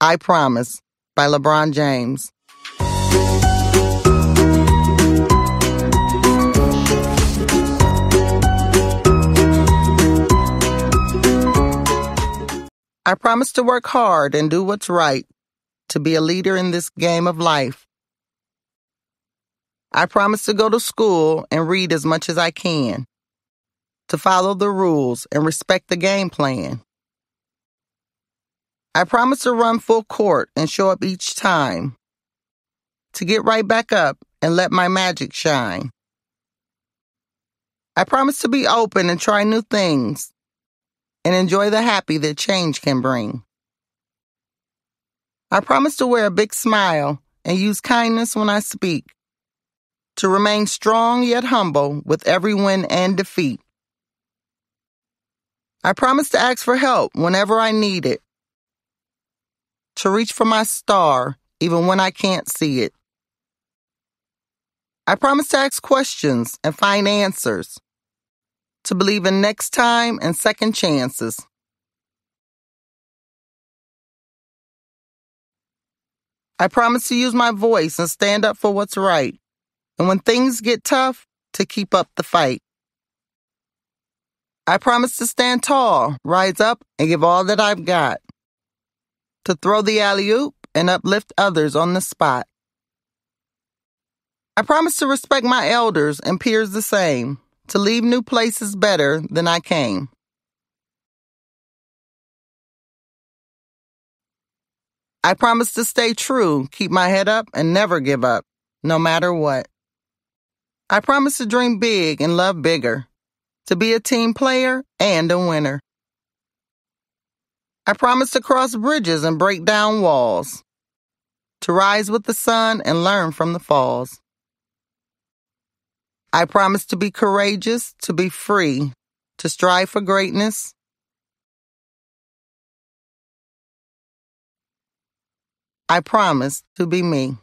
I Promise by LeBron James. I promise to work hard and do what's right, to be a leader in this game of life. I promise to go to school and read as much as I can, to follow the rules and respect the game plan. I promise to run full court and show up each time, to get right back up and let my magic shine. I promise to be open and try new things and enjoy the happy that change can bring. I promise to wear a big smile and use kindness when I speak, to remain strong yet humble with every win and defeat. I promise to ask for help whenever I need it, to reach for my star even when I can't see it. I promise to ask questions and find answers, to believe in next time and second chances. I promise to use my voice and stand up for what's right. And when things get tough, to keep up the fight. I promise to stand tall, rise up, and give all that I've got. To throw the alley oop and uplift others on the spot. I promise to respect my elders and peers the same, to leave new places better than I came. I promise to stay true, keep my head up, and never give up, no matter what. I promise to dream big and love bigger, to be a team player and a winner. I promise to cross bridges and break down walls, to rise with the sun and learn from the falls. I promise to be courageous, to be free, to strive for greatness. I promise to be me.